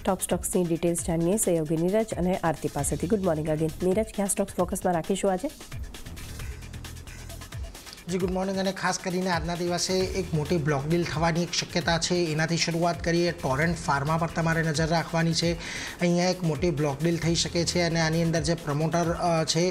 ટોપ સ્ટોક્સની details જાણીએ, સહયોગી નીરજ અને આરતી પાસેથી. ગુડ મોર્નિંગ અગેન નીરજ, ક્યાં સ્ટોક્સ ફોકસમાં રાખીશું આજે? જી ગુડ મોર્નિંગ અને ખાસ કરીને આજના દિવસે એક મોટી બ્લોક ડીલ થવાની એક શક્યતા છે. એનાથી શરૂઆત કરીએ ટોરેન્ટ ફાર્મા પર તમારે નજર રાખવાની છે. અહીંયા એક મોટી બ્લોક ડીલ થઈ શકે છે અને આની અંદર જે પ્રમોટર છે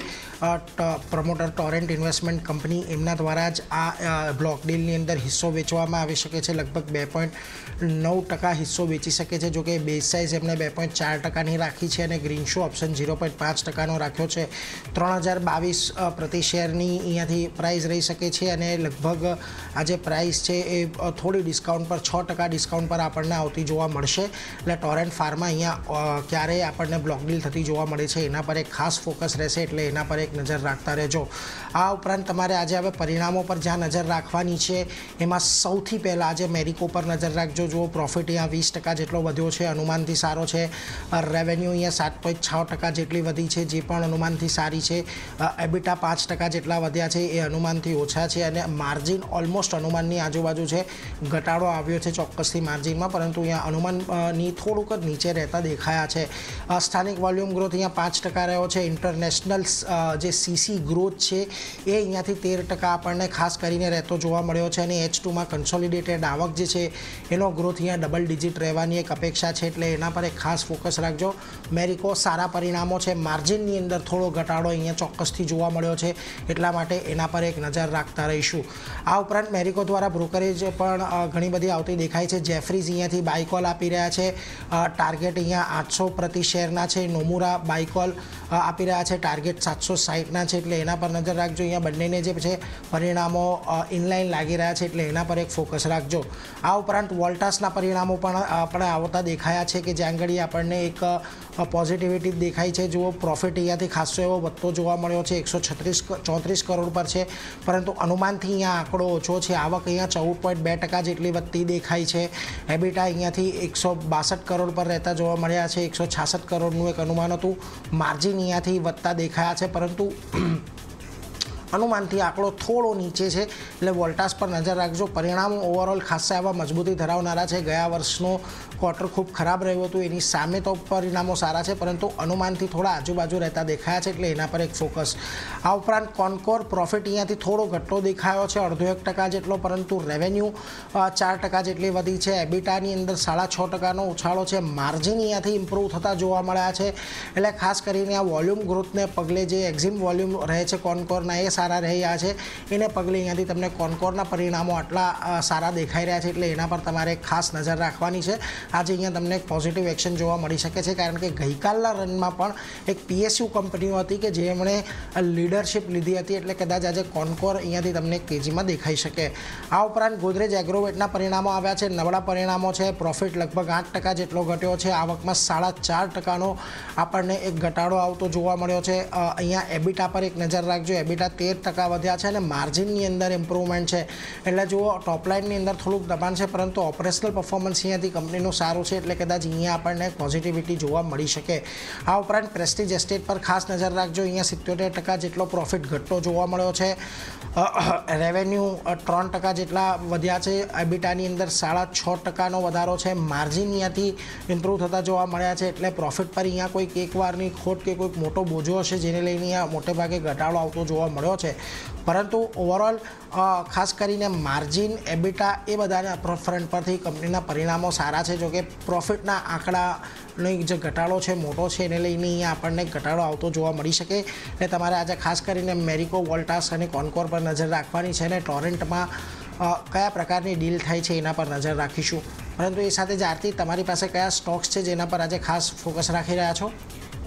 પ્રમોટર ટોરેન્ટ ઇન્વેસ્ટમેન્ટ કંપની એમના દ્વારા જ આ બ્લોક ડીલની અંદર હિસ્સો વેચવામાં આવી શકે છે. લગભગ બે પોઈન્ટ નવ ટકા હિસ્સો વેચી શકે છે, જોકે બેઝ સાઇઝ એમને બે પોઈન્ટ ચાર ટકાની રાખી છે અને green shoe option zero point પાંચ ટકાનો રાખ્યો છે. ત્રણ હજાર બાવીસ પ્રતિ શેરની અહીંયાથી પ્રાઇસ રહી શકે છે અને લગભગ આ જે પ્રાઇસ છે એ થોડી ડિસ્કાઉન્ટ પર, છ ટકા ડિસ્કાઉન્ટ પર આપણને આવતી જોવા મળશે. એટલે ટોરેન્ટ ફાર્મા અહીંયા ક્યારેય આપણને બ્લોક ડીલ થતી જોવા મળે છે. એના પર એક ખાસ ફોકસ રહેશે એટલે એના પર એક નજર રાખતા રહેજો. આ ઉપરાંત તમારે આજે હવે પરિણામો પર જ્યાં નજર રાખવાની છે, એમાં સૌથી પહેલાં આજે મેરિકો પર નજર રાખજો. જુઓ પ્રોફિટ અહીંયા વીસ ટકા જેટલો વધ્યો છે, અનુમાનથી સારો છે. રેવન્યુ અહીંયા સાત પોઈન્ટ છ ટકા જેટલી વધી છે, જે પણ અનુમાનથી સારી છે. એબિટા પાંચ ટકા જેટલા વધ્યા છે, એ અનુમાનથી ઓછા ઓછા છે અને માર્જિન ઓલમોસ્ટ અનુમાનની આજુબાજુ છે. ઘટાડો આવ્યો છે ચોક્કસથી માર્જિનમાં, પરંતુ અહીંયા અનુમાનની થોડુંક જ નીચે રહેતા દેખાયા છે. સ્થાનિક વોલ્યુમ ગ્રોથ અહીંયા પાંચ ટકા રહ્યો છે. ઇન્ટરનેશનલ જે સીસી ગ્રોથ છે એ અહીંયાથી તેર ટકા આપણને ખાસ કરીને રહેતો જોવા મળ્યો છે અને એચ ટુમાં કન્સોલિડેટેડ આવક જે છે એનો ગ્રોથ અહીંયા ડબલ ડિજિટ રહેવાની એક અપેક્ષા છે, એટલે એના પર એક ખાસ ફોકસ રાખજો. મેરિકો સારા પરિણામો છે. માર્જિનની અંદર થોડો ઘટાડો અહીંયા ચોક્કસથી જોવા મળ્યો છે, એટલા માટે એના પર એક નજર રાખતા રહીશું. આ ઉપરાંત મેરિકો દ્વારા બ્રોકરેજ પણ ઘણી બધી આવતી દેખાય છે. જેફરીઝ અહીંયાથી બાયકોલ આપી રહ્યા છે. ટાર્ગેટ અહીંયા આઠસો પ્રતિ શેરના છે. નોમુરા બાયકોલ આપી રહ્યા છે. ટાર્ગેટ સાતસો સાહીઠના છે. એટલે એના પર નજર રાખજો. અહીંયા બંનેને જે છે, પરિણામો ઇનલાઇન લાગી રહ્યા છે. એટલે એના પર એક ફોકસ રાખજો. આ ઉપરાંત વોલ્ટાસના પરિણામો પણ આપણે આવતા દેખાયા છે કે જ્યાં આગળ આપણને એક પોઝિટિવિટી દેખાય છે. જુઓ પ્રોફિટ અહીંયાથી ખાસો એવો વધતો જોવા મળ્યો છે. એકસો છત્રીસ ચોત્રીસ કરોડ પર છે. પરંતુ અનુમાનથી અહીંયા આંકડો ઓછો છે. આવક અહીંયા ચૌદ પોઈન્ટ બે ટકા જેટલી વધતી દેખાય છે. હેબિટા અહીંયાથી એકસો બાસઠ કરોડ પર રહેતા જોવા મળ્યા છે. એકસો છાસઠ કરોડનું એક અનુમાન હતું. માર્જિન અહીંયાથી વધતા દેખાયા છે. પરંતુ અનુમાનથી આંકડો થોડો નીચે છે. એટલે વોલ્ટાસ પર નજર રાખજો. પરિણામો ઓવરઓલ ખાસા એવા મજબૂતી ધરાવનારા છે. ગયા વર્ષનો ક્વાર્ટર ખૂબ ખરાબ રહ્યું હતું. એની સામે તો પરિણામો સારા છે, પરંતુ અનુમાનથી થોડા આજુબાજુ રહેતા દેખાયા છે, એટલે એના પર એક ફોકસ આ ઉપરાંત કોનકોર પ્રોફિટ અહીંયાથી થોડો ઘટતો દેખાયો છે, અડધો એક ટકા જેટલો, પરંતુ રેવન્યુ ચાર ટકા જેટલી વધી છે. એબિટાની અંદર સાડા છ ટકાનો ઉછાળો છે. માર્જિન અહીંયાથી ઇમ્પ્રૂવ થતા જોવા મળ્યા છે. એટલે ખાસ કરીને આ વોલ્યુમ ગ્રોથને પગલે જે એક્ઝિમ વોલ્યુમ રહે છે કોનકોરના એ સારા રહ્યા છે. એને પગલે અહીંયાથી તમને કોનકોરના પરિણામો આટલા સારા દેખાઈ રહ્યા છે એટલે એના પર તમારે ખાસ નજર રાખવાની છે. આજે અહીંયા તમને પોઝિટિવ એક્શન જોવા મળી શકે છે, કારણ કે ગઈકાલના રનમાં પણ એક પીએસયુ કંપનીઓ હતી કે જેમણે લીડરશિપ લીધી હતી એટલે કદાચ આજે કોનકોર અહીંયાથી તમને કેજીમાં દેખાઈ શકે. આ ઉપરાંત ગોદરેજ એગ્રોવેટના પરિણામો આવ્યા છે, નબળા પરિણામો છે પ્રોફિટ લગભગ આઠ ટકા જેટલો ઘટ્યો છે, આવકમાં સાડા ચાર ટકાનો આપણને એક ઘટાડો આવતો જોવા મળ્યો છે. અહીંયા એબિટા પર એક નજર રાખજો એબિટા તેર ટકા વધ્યા છે અને માર્જિનની અંદર ઇમ્પ્રુવમેન્ટ છે. એટલે જુઓ ટોપલાઇનની અંદર થોડુંક દબાણ છે, પરંતુ ઓપરેશનલ પરફોર્મન્સ અહીંયાથી કંપનીનું સારું છે, એટલે કદાચ અહીંયા આપણને પોઝિટિવિટી જોવા મળી શકે. આ ઉપરાંત પ્રેસ્ટીજ એસ્ટેટ પર ખાસ નજર રાખજો, અહીંયા સિત્યોતેર ટકા જેટલો પ્રોફિટ ઘટતો જોવા મળ્યો છે. રેવન્યુ ત્રણ ટકા જેટલા વધ્યા છે. એબિટાની અંદર સાડા છ ટકાનો વધારો છે. માર્જિન અહીંયાથી ઇમ્પ્રૂવ થતા જોવા મળ્યા છે, એટલે પ્રોફિટ પર અહીંયા કોઈક એકવારની ખોટ કે કોઈક મોટો બોજો હશે, જેને લઈને અહીંયા મોટે ભાગે ઘટાડો આવતો જોવા મળ્યો છે પરંતુ ઓવરઓલ ખાસ કરીને માર્જિન એબિટા એ બધાના ફ્રન્ટ પરથી કંપનીના પરિણામો સારા છે. જોકે પ્રોફિટના આંકડાનો જે ઘટાડો છે, મોટો છે, એને લઈને અહીંયા આપણને ઘટાડો આવતો જોવા મળી શકે. એટલે તમારે આજે ખાસ કરીને મેરિકો વોલ્ટાસ અને કોન્કોર પર નજર રાખવાની છે અને ટોરેન્ટમાં કયા પ્રકારની ડીલ થાય છે એના પર નજર રાખીશું. પરંતુ એ સાથે જ આરતી, તમારી પાસે કયા સ્ટોક્સ છે જેના પર આજે ખાસ ફોકસ રાખી રહ્યા છો?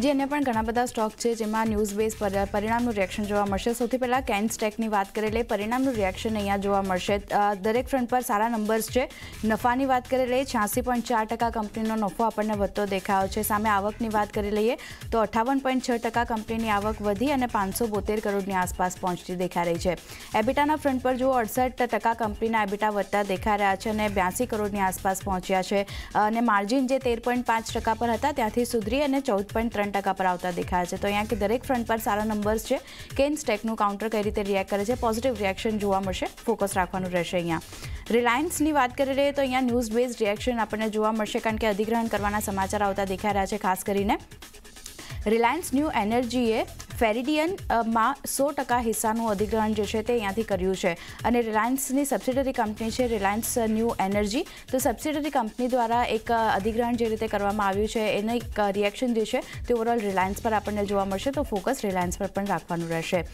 જે અન્ય પણ ઘણા બધા સ્ટોક છે જેમાં ન્યૂઝ બેઝ પરિણામનું રિએક્શન જોવા મળશે. સૌથી પહેલાં કેન સ્ટેકની વાત કરી લે પરિણામનું રિએક્શન અહીંયા જોવા મળશે. દરેક ફ્રન્ટ પર સારા નંબર્સ છે. નફાની વાત કરી લઈએ છ્યાસી પોઈન્ટ ચાર ટકા કંપનીનો નફો આપણને વધતો દેખાયો છે. સામે આવકની વાત કરી લઈએ તો અઠાવન પોઈન્ટ છ ટકા કંપનીની આવક વધી અને પાંચસો બોતેર કરોડની આસપાસ પહોંચતી દેખાઈ રહી છે. એબિટાના ફ્રન્ટ પર જુઓ, અડસઠ ટકા કંપનીના એબિટા વધતા દેખાઈ રહ્યા છે અને બ્યાસી કરોડની આસપાસ પહોંચ્યા છે. અને માર્જિન જે તેર પોઈન્ટ પાંચ ટકા પર હતા, ત્યાંથી સુધરી અને ચૌદ પોઈન્ટ ત્રણ ટકા પર આવતા દેખાયા છે. તો અહીંયા કે દરેક ફ્રન્ટ પર સારા નંબર્સ છે. કેન્સ ટેકનું કાઉન્ટર કઈ રીતે રિએક્ટ કરે છે? પોઝિટિવ રિએક્શન જોવા મળશે. ફોકસ રાખવાનું રહેશે અહીંયા. રિલાયન્સની વાત કરી રહીએ તો અહીંયા ન્યૂઝ બેઝ રિએક્શન આપણને જોવા મળશે કારણ કે અધિગ્રહણ કરવાના સમાચાર આવતા દેખાઈ રહ્યા છે ખાસ કરીને. રિલાયન્સ ન્યૂ એનર્જીએ ફેરિડિયનમાં સો ટકા હિસ્સાનું અધિગ્રહણ જે છે તે અહીંયાથી કર્યું છે. અને રિલાયન્સની સબસિડરી કંપની છે, રિલાયન્સ ન્યૂ એનર્જી. તો સબસિડરી કંપની દ્વારા એક અધિગ્રહણ જે રીતે કરવામાં આવ્યું છે, એનું એક રિએક્શન જે છે તે ઓવરઓલ રિલાયન્સ પર આપણને જોવા મળશે. તો ફોકસ રિલાયન્સ પર પણ રાખવાનું રહેશે.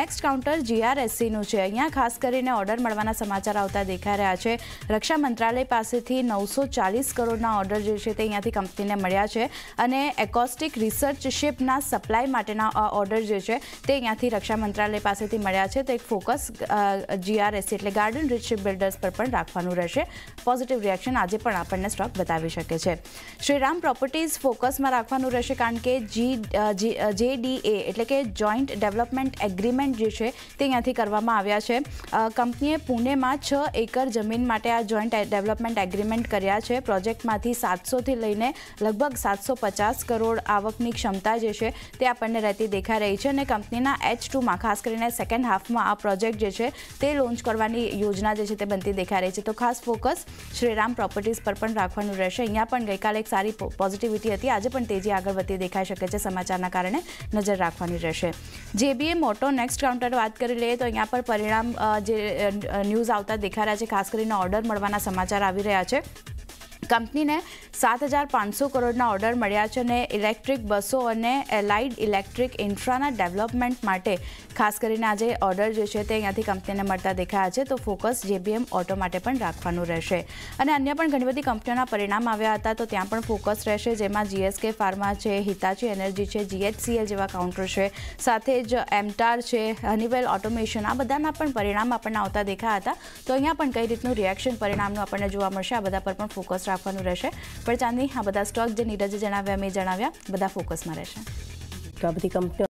નેક્સ્ટ કાઉન્ટર જીઆરએસસીનું છે. અહીંયા ખાસ કરીને ઓર્ડર મળવાના સમાચાર આવતા દેખાઈ રહ્યા છે. રક્ષા મંત્રાલય પાસેથી નવસો ચાલીસ કરોડના ઓર્ડર જે છે તે અહીંયાથી કંપનીને મળ્યા છે. અને એકોસ્ટિક રિસર્ચ શિપના સપ્લાય માટેના ઓર્ડર જે છે તે અહીંયાથી રક્ષા મંત્રાલય પાસેથી મળ્યા છે. તો એક ફોકસ જીઆરએસસી એટલે ગાર્ડન રિચ બિલ્ડર્સ પર પણ રાખવાનું રહેશે. પોઝિટિવ રિએક્શન આજે પણ આપણને સ્ટોક બતાવી શકે છે. શ્રીરામ પ્રોપર્ટીઝ ફોકસમાં રાખવાનું રહેશે કારણ કે જી જેડીએ એટલે કે જોઈન્ટ ડેવલપમેન્ટ એગ્રીમેન્ટ જે છે તે અહીંયાથી કરવામાં આવ્યા છે. કંપનીએ પુણેમાં છ એકર જમીન માટે આ જોઈન્ટ ડેવલપમેન્ટ એગ્રીમેન્ટ કર્યા છે. પ્રોજેક્ટમાંથી સાતસોથી લઈને લગભગ સાતસો પચાસ કરોડ આવકની ક્ષમતા જે છે તે આપણને રહેતી દેખાઈ રહી છે અને કંપનીના એચ ટુમાં, ખાસ કરીને સેકન્ડ હાફમાં આ પ્રોજેક્ટ જે છે, તે લોન્ચ કરવાની યોજના જે છે તે બનતી દેખાઈ રહી છે. તો ખાસ ફોકસ શ્રીરામ પ્રોપર્ટીઝ પર પણ રાખવાનું રહેશે. અહીંયા પણ ગઈકાલે એક સારી પોઝિટિવિટી હતી. આજે પણ તેજી આગળ વધતી દેખાઈ શકે છે. સમાચારના કારણે નજર રાખવાની રહેશે. જેબીએ મોટો નેક્સ્ટ કાઉન્ટર વાત કરી લઈએ તો અહીંયા પર પરિણામ જે ન્યૂઝ આવતા દેખાઈ રહ્યા છે. ખાસ કરીને ઓર્ડર મળવાના સમાચાર આવી રહ્યા છે. કંપનીને સાત હજાર પાંચસો કરોડના ઓર્ડર મળ્યા છે અને ઇલેક્ટ્રિક બસો અને એલાઇડ ઇલેક્ટ્રિક ઇન્ફ્રાના ડેવલપમેન્ટ માટે ખાસ કરીને આજે ઓર્ડર જે છે તે અહીંયાથી કંપનીને મળતા દેખાયા છે, તો ફોકસ જેબીએમ ઓટો માટે પણ રાખવાનું રહેશે. અને અન્ય પણ ઘણી બધી કંપનીઓના પરિણામ આવ્યા હતા, તો ત્યાં પણ ફોકસ રહેશે, જેમાં જીએસકે ફાર્મા છે, હિતાચી એનર્જી છે, જીએચસીએલ જેવા કાઉન્ટર છે, સાથે જ એમટાર છે, હનીવેલ ઓટોમેશન, આ બધાના પણ પરિણામ આપણને આવતા દેખાયા હતા. તો અહીંયા પણ કઈ રીતનું રિએક્શન પરિણામનું આપણને જોવા મળશે, આ બધા પર પણ ફોકસ રાખવાનું રહેશે. પણ ચાંદી આ બધા સ્ટોક જે નીરજે જણાવ્યા, મેં જણાવ્યા, બધા ફોકસમાં રહેશે. તો આ બધી કંપનીઓ